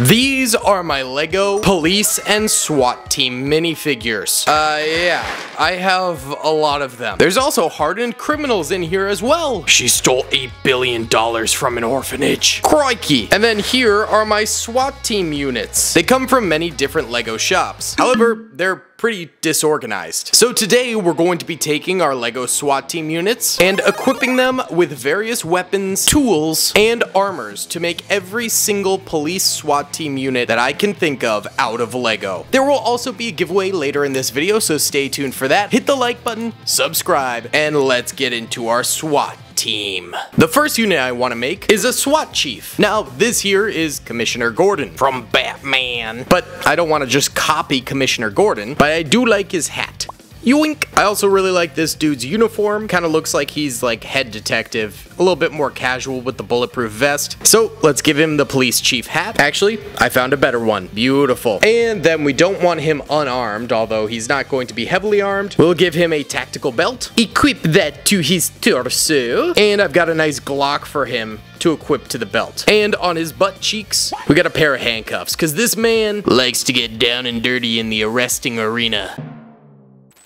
These are my LEGO police and SWAT team minifigures. Uh, yeah, I have a lot of them. There's also hardened criminals in here as well. She stole $8 billion from an orphanage. Crikey. And then here are my SWAT team units. They come from many different LEGO shops. However, they're pretty disorganized. So today we're going to be taking our LEGO SWAT team units and equipping them with various weapons, tools, and armors to make every single police SWAT team unit that I can think of out of LEGO. There will also be a giveaway later in this video, so stay tuned for that. Hit the like button, subscribe, and let's get into our SWAT team. The first unit I want to make is a SWAT chief. Now, this here is Commissioner Gordon from Batman. But I don't want to just copy Commissioner Gordon, but I do like his hat. Yoink! I also really like this dude's uniform. Kind of looks like he's like head detective. A little bit more casual with the bulletproof vest. So let's give him the police chief hat. Actually, I found a better one. Beautiful. And then we don't want him unarmed, although he's not going to be heavily armed. We'll give him a tactical belt. Equip that to his torso. And I've got a nice Glock for him to equip to the belt. And on his butt cheeks, we got a pair of handcuffs, because this man likes to get down and dirty in the arresting arena.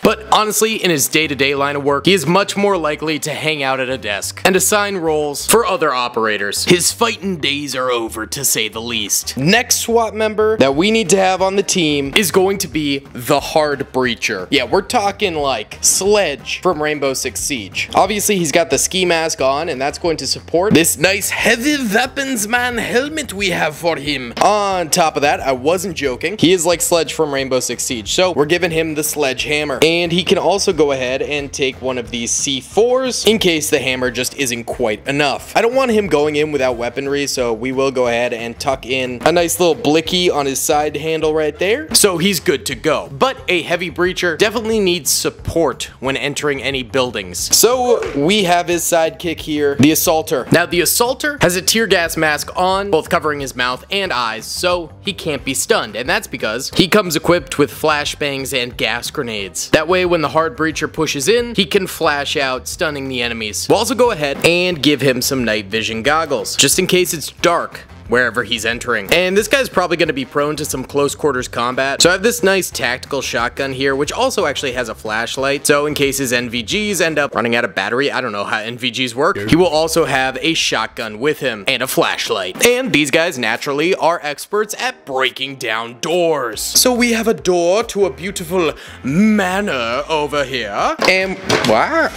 But honestly, in his day-to-day -day line of work, he is much more likely to hang out at a desk and assign roles for other operators. His fighting days are over, to say the least. Next SWAT member that we need to have on the team is going to be the Hard Breacher. Yeah, we're talking like Sledge from Rainbow Six Siege. Obviously, he's got the ski mask on, and that's going to support this nice heavy weapons man helmet we have for him. On top of that, I wasn't joking. He is like Sledge from Rainbow Six Siege, so we're giving him the sledgehammer. And and he can also go ahead and take one of these C4s in case the hammer just isn't quite enough. I don't want him going in without weaponry, so we will go ahead and tuck in a nice little blicky on his side handle right there. So he's good to go. But a heavy breacher definitely needs support when entering any buildings. So we have his sidekick here, the Assaulter. Now the Assaulter has a tear gas mask on, both covering his mouth and eyes, so he can't be stunned. And that's because he comes equipped with flashbangs and gas grenades. That that way, when the hard breacher pushes in, he can flash out, stunning the enemies. We'll also go ahead and give him some night vision goggles, just in case it's dark wherever he's entering. And this guy's probably going to be prone to some close quarters combat. So I have this nice tactical shotgun here, which also actually has a flashlight. So in case his NVGs end up running out of battery, I don't know how NVGs work, he will also have a shotgun with him and a flashlight. And these guys naturally are experts at breaking down doors. So we have a door to a beautiful manor over here. And what?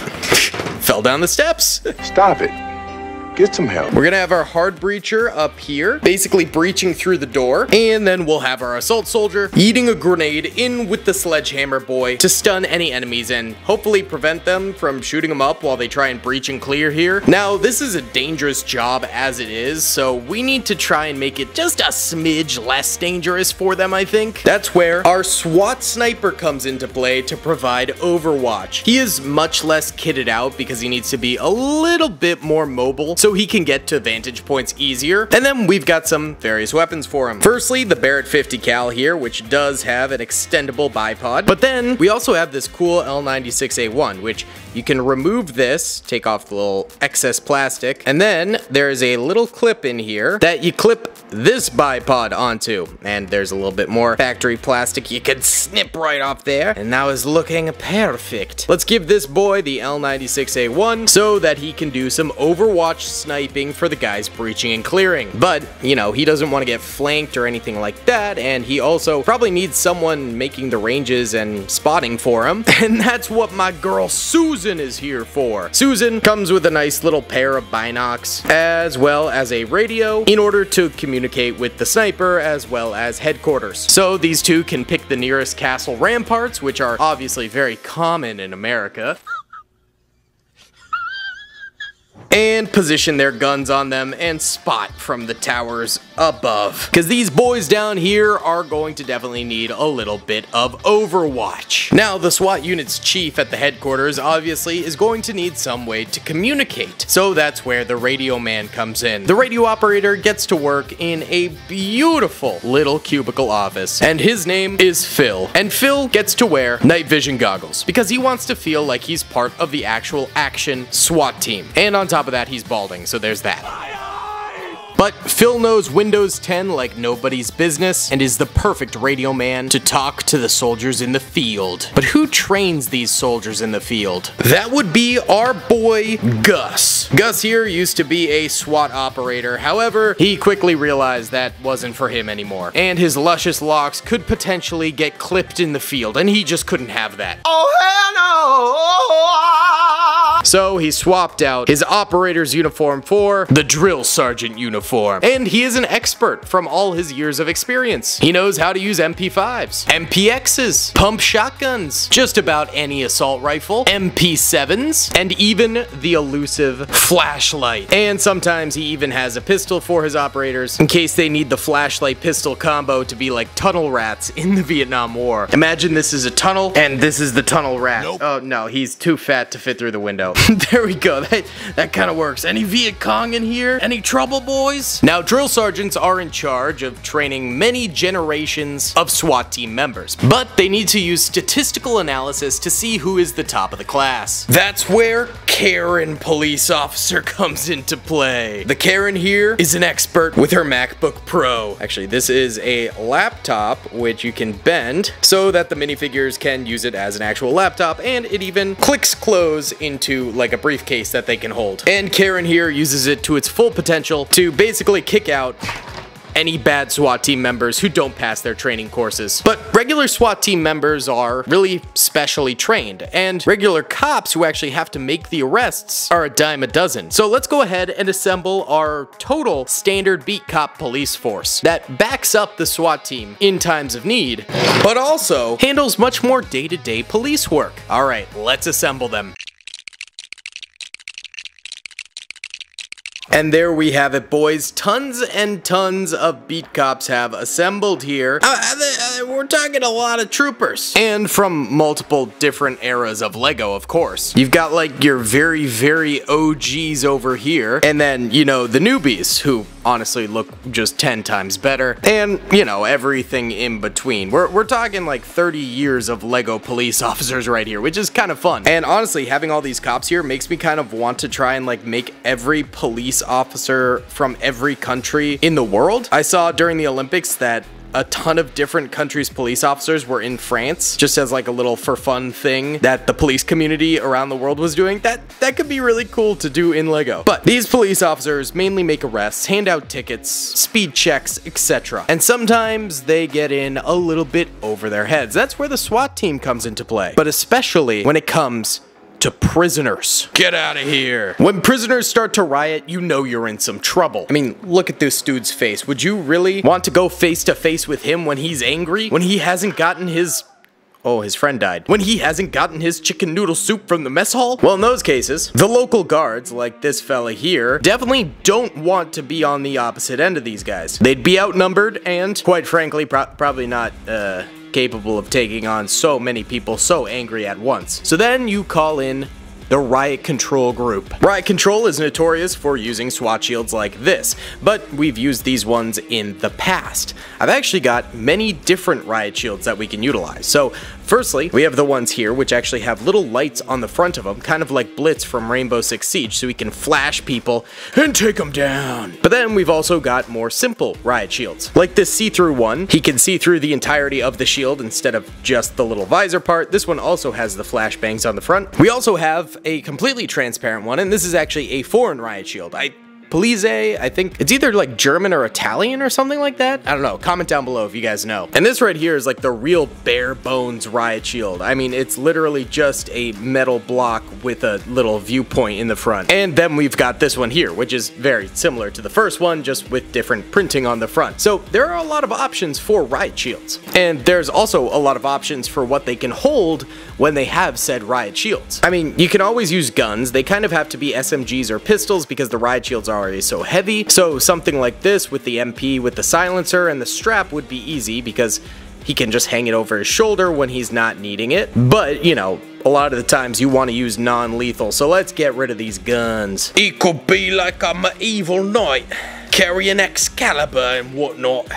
Fell down the steps. Stop it. Get some help. We're gonna have our hard breacher up here, basically breaching through the door, and then we'll have our assault soldier eating a grenade in with the sledgehammer boy to stun any enemies and hopefully prevent them from shooting them up while they try and breach and clear here. Now, this is a dangerous job as it is, so we need to try and make it just a smidge less dangerous for them, I think. That's where our SWAT sniper comes into play to provide overwatch. He is much less kitted out because he needs to be a little bit more mobile, so so he can get to vantage points easier. And then we've got some various weapons for him. Firstly, the Barrett 50 cal here, which does have an extendable bipod. But then we also have this cool L96A1, which you can remove this, take off the little excess plastic, and then there's a little clip in here that you clip this bipod onto. And there's a little bit more factory plastic you can snip right off there. And now is looking perfect. Let's give this boy the L96A1 so that he can do some Overwatch sniping for the guys breaching and clearing. But, you know, he doesn't want to get flanked or anything like that, and he also probably needs someone making the ranges and spotting for him. And that's what my girl Susan is here for. Susan comes with a nice little pair of binocs, as well as a radio, in order to communicate with the sniper, as well as headquarters. So these two can pick the nearest castle ramparts, which are obviously very common in America and position their guns on them and spot from the towers above. Because these boys down here are going to definitely need a little bit of overwatch. Now, the SWAT unit's chief at the headquarters obviously is going to need some way to communicate. So that's where the radio man comes in. The radio operator gets to work in a beautiful little cubicle office, and his name is Phil. And Phil gets to wear night vision goggles because he wants to feel like he's part of the actual action SWAT team. And on top of that, he's balding, so there's that. But Phil knows Windows 10 like nobody's business and is the perfect radio man to talk to the soldiers in the field. But who trains these soldiers in the field? That would be our boy Gus. Gus here used to be a SWAT operator, however, he quickly realized that wasn't for him anymore. And his luscious locks could potentially get clipped in the field, and he just couldn't have that. Oh, hell no! Oh, So he swapped out his operator's uniform for the drill sergeant uniform. And he is an expert from all his years of experience. He knows how to use MP5s, MPXs, pump shotguns, just about any assault rifle, MP7s, and even the elusive flashlight. And sometimes he even has a pistol for his operators in case they need the flashlight pistol combo to be like tunnel rats in the Vietnam War. Imagine this is a tunnel and this is the tunnel rat. Oh no, he's too fat to fit through the window. there we go. That that kind of works. Any Viet Cong in here? Any trouble, boys? Now, drill sergeants are in charge of training many generations of SWAT team members, but they need to use statistical analysis to see who is the top of the class. That's where Karen police officer comes into play. The Karen here is an expert with her MacBook Pro. Actually, this is a laptop which you can bend so that the minifigures can use it as an actual laptop and it even clicks close into like a briefcase that they can hold. And Karen here uses it to its full potential to basically kick out any bad SWAT team members who don't pass their training courses. But regular SWAT team members are really specially trained, and regular cops who actually have to make the arrests are a dime a dozen. So let's go ahead and assemble our total standard beat cop police force that backs up the SWAT team in times of need, but also handles much more day-to-day -day police work. All right, let's assemble them. And there we have it, boys. Tons and tons of beat cops have assembled here. Uh, we're talking a lot of troopers. And from multiple different eras of LEGO, of course. You've got like your very, very OGs over here. And then, you know, the newbies who honestly look just 10 times better. And, you know, everything in between. We're, we're talking like 30 years of LEGO police officers right here, which is kind of fun. And honestly, having all these cops here makes me kind of want to try and like make every police officer from every country in the world. I saw during the Olympics that a ton of different countries' police officers were in France, just as like a little for fun thing that the police community around the world was doing. That that could be really cool to do in LEGO. But these police officers mainly make arrests, hand out tickets, speed checks, etc. And sometimes they get in a little bit over their heads. That's where the SWAT team comes into play. But especially when it comes to prisoners. Get out of here. When prisoners start to riot, you know you're in some trouble. I mean, look at this dude's face. Would you really want to go face to face with him when he's angry? When he hasn't gotten his Oh, his friend died. When he hasn't gotten his chicken noodle soup from the mess hall? Well, in those cases, the local guards, like this fella here, definitely don't want to be on the opposite end of these guys. They'd be outnumbered and, quite frankly, pro probably not, uh, capable of taking on so many people so angry at once. So then you call in the Riot Control Group. Riot Control is notorious for using SWAT shields like this, but we've used these ones in the past. I've actually got many different Riot shields that we can utilize. So Firstly, we have the ones here which actually have little lights on the front of them, kind of like Blitz from Rainbow Six Siege, so we can flash people and take them down. But then we've also got more simple riot shields. Like this see-through one, he can see through the entirety of the shield instead of just the little visor part. This one also has the flashbangs on the front. We also have a completely transparent one, and this is actually a foreign riot shield. I Police, I think it's either like German or Italian or something like that. I don't know. Comment down below if you guys know. And this right here is like the real bare bones riot shield. I mean, it's literally just a metal block with a little viewpoint in the front. And then we've got this one here, which is very similar to the first one, just with different printing on the front. So there are a lot of options for riot shields. And there's also a lot of options for what they can hold when they have said riot shields. I mean, you can always use guns. They kind of have to be SMGs or pistols because the riot shields are already so heavy. So something like this with the MP with the silencer and the strap would be easy because he can just hang it over his shoulder when he's not needing it. But, you know, a lot of the times you want to use non-lethal, so let's get rid of these guns. It could be like I'm an evil knight, carrying Excalibur and whatnot.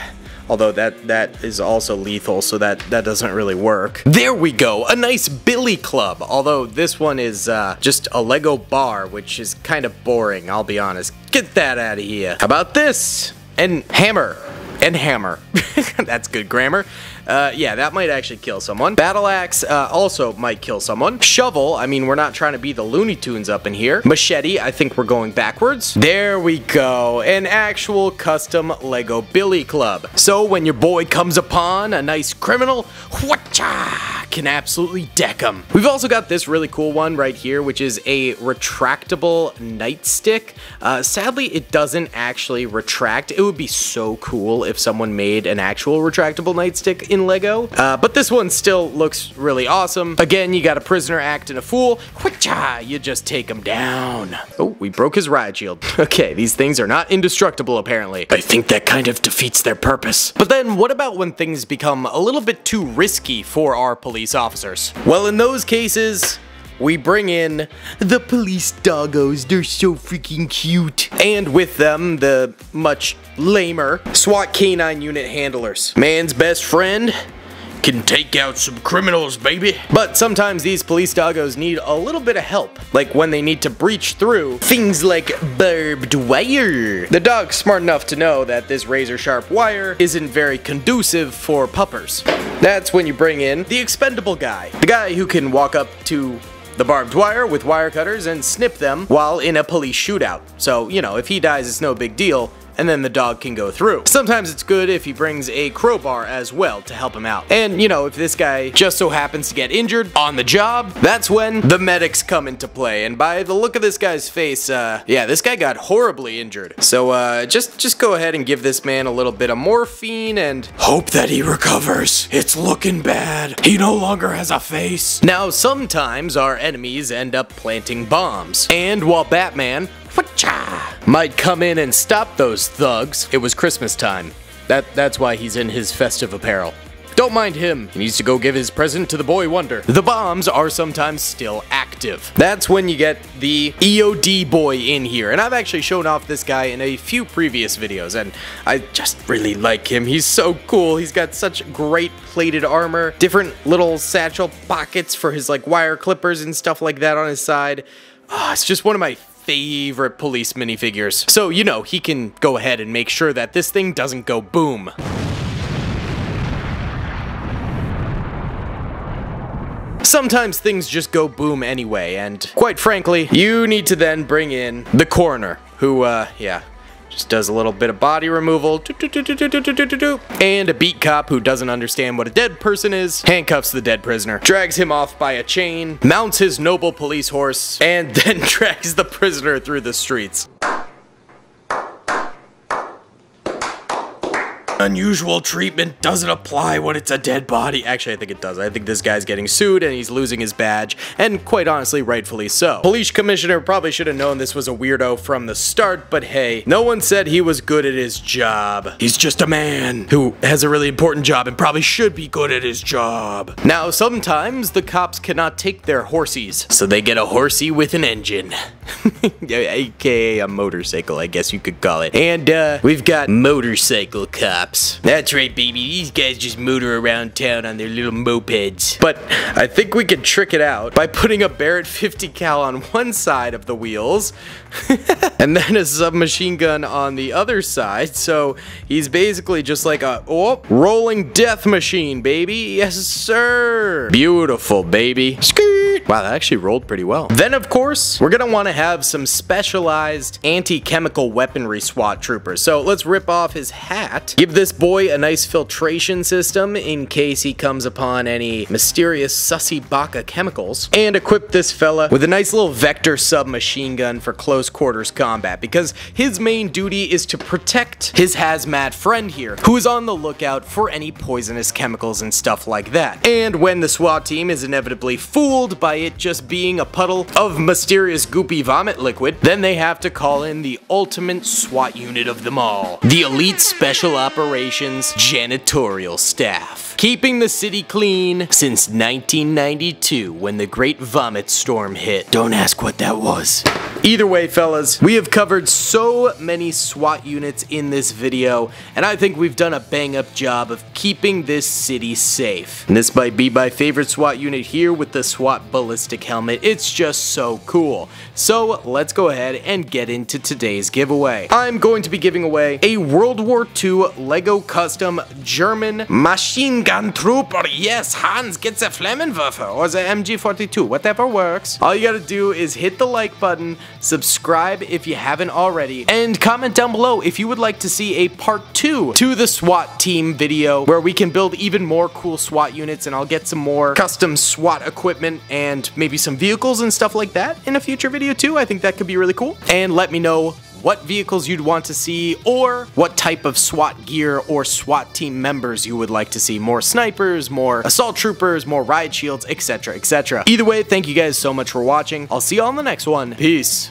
Although that that is also lethal, so that that doesn't really work. There we go, a nice billy club. Although this one is uh, just a Lego bar, which is kind of boring. I'll be honest. Get that out of here. How about this? And hammer. And hammer. That's good grammar. Uh, yeah, that might actually kill someone. Battle axe uh, also might kill someone. Shovel, I mean, we're not trying to be the Looney Tunes up in here. Machete, I think we're going backwards. There we go, an actual custom Lego Billy Club. So when your boy comes upon a nice criminal, whatcha! Can absolutely deck him. We've also got this really cool one right here, which is a retractable nightstick. Uh, sadly, it doesn't actually retract. It would be so cool if someone made an actual retractable nightstick in Lego. Uh, but this one still looks really awesome. Again, you got a prisoner acting a fool. Whatcha! You just take him down. Oh, we broke his riot shield. Okay, these things are not indestructible apparently. I think that kind of defeats their purpose. But then what about when things become a little bit too risky for our police officers? Well, in those cases, we bring in the police doggos. They're so freaking cute. And with them, the much lamer SWAT K9 unit handlers. Man's best friend, can take out some criminals, baby. But sometimes these police doggos need a little bit of help, like when they need to breach through things like barbed wire. The dog's smart enough to know that this razor sharp wire isn't very conducive for puppers. That's when you bring in the expendable guy. The guy who can walk up to the barbed wire with wire cutters and snip them while in a police shootout. So, you know, if he dies, it's no big deal and then the dog can go through. Sometimes it's good if he brings a crowbar as well to help him out. And you know, if this guy just so happens to get injured on the job, that's when the medics come into play. And by the look of this guy's face, uh, yeah, this guy got horribly injured. So uh, just, just go ahead and give this man a little bit of morphine and hope that he recovers. It's looking bad. He no longer has a face. Now, sometimes our enemies end up planting bombs. And while Batman might come in and stop those thugs. It was Christmas time. That, that's why he's in his festive apparel. Don't mind him, he needs to go give his present to the boy wonder. The bombs are sometimes still active. That's when you get the EOD boy in here, and I've actually shown off this guy in a few previous videos, and I just really like him. He's so cool. He's got such great plated armor, different little satchel pockets for his like wire clippers and stuff like that on his side. Oh, it's just one of my favorite police minifigures. So, you know, he can go ahead and make sure that this thing doesn't go boom. Sometimes things just go boom anyway, and quite frankly, you need to then bring in the coroner, who, uh, yeah, just does a little bit of body removal. And a beat cop who doesn't understand what a dead person is handcuffs the dead prisoner, drags him off by a chain, mounts his noble police horse, and then drags the prisoner through the streets. Unusual treatment doesn't apply when it's a dead body. Actually, I think it does. I think this guy's getting sued and he's losing his badge, and quite honestly, rightfully so. Police commissioner probably should have known this was a weirdo from the start, but hey, no one said he was good at his job. He's just a man who has a really important job and probably should be good at his job. Now, sometimes the cops cannot take their horsies, so they get a horsey with an engine. AKA a motorcycle, I guess you could call it. And uh, we've got motorcycle cops. That's right, baby. These guys just motor around town on their little mopeds. But I think we can trick it out by putting a Barrett 50 cal on one side of the wheels and then a submachine gun on the other side. So he's basically just like a oh, rolling death machine, baby. Yes, sir. Beautiful, baby. Wow, that actually rolled pretty well. Then, of course, we're gonna want to have some specialized anti-chemical weaponry SWAT troopers. So let's rip off his hat, give this boy a nice filtration system in case he comes upon any mysterious sussy baka chemicals, and equip this fella with a nice little vector submachine gun for close quarters combat because his main duty is to protect his hazmat friend here, who is on the lookout for any poisonous chemicals and stuff like that. And when the SWAT team is inevitably fooled by it just being a puddle of mysterious goopy vomit liquid, then they have to call in the ultimate SWAT unit of them all, the Elite Special Operations Janitorial Staff. Keeping the city clean since 1992 when the Great Vomit Storm hit. Don't ask what that was. Either way, fellas, we have covered so many SWAT units in this video, and I think we've done a bang up job of keeping this city safe. And this might be my favorite SWAT unit here with the SWAT ballistic helmet. It's just so cool. So let's go ahead and get into today's giveaway. I'm going to be giving away a World War II Lego custom German machine gun trooper. Yes, Hans gets the Flammenwerfer or the MG42, whatever works. All you gotta do is hit the like button, subscribe if you haven't already, and comment down below if you would like to see a part 2 to the SWAT team video where we can build even more cool SWAT units and I'll get some more custom SWAT equipment and maybe some vehicles and stuff like that in a future video too. I think that could be really cool. And let me know what vehicles you'd want to see, or what type of SWAT gear or SWAT team members you would like to see. More snipers, more assault troopers, more riot shields, etc, etc. Either way, thank you guys so much for watching. I'll see you on the next one. Peace.